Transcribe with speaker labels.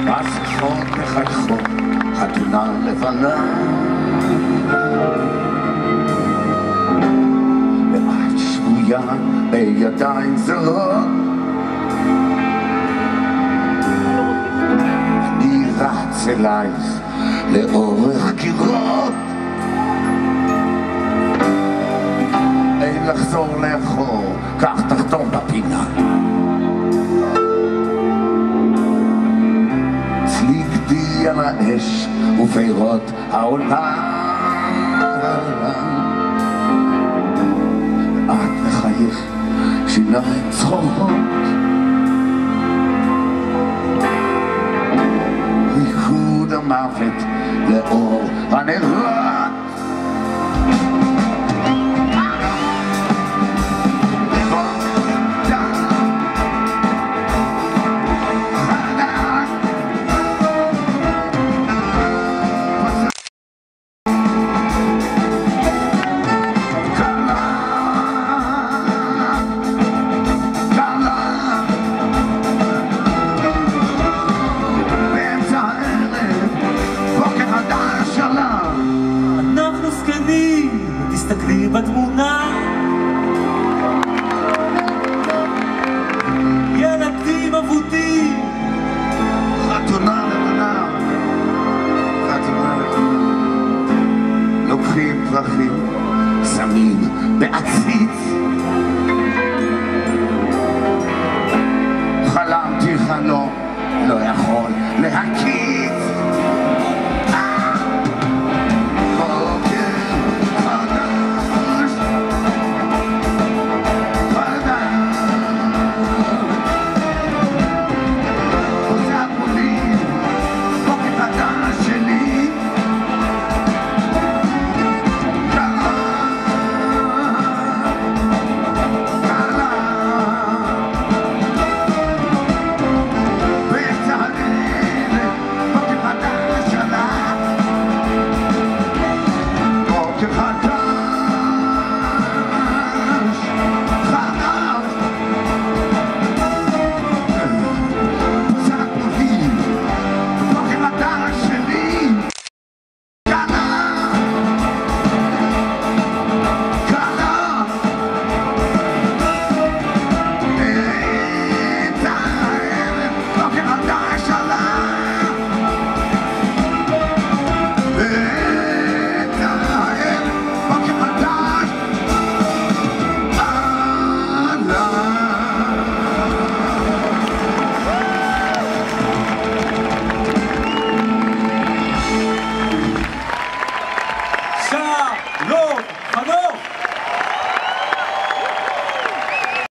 Speaker 1: מסכות מחייכות, חתונה לבנה. ואת שבויה בידיים זרות אני רץ אלייך לאורך קירות. אין לחזור על האש ופירות העולם. את מחייך שיניים צחורות ריקוד המוות לאור הנרות see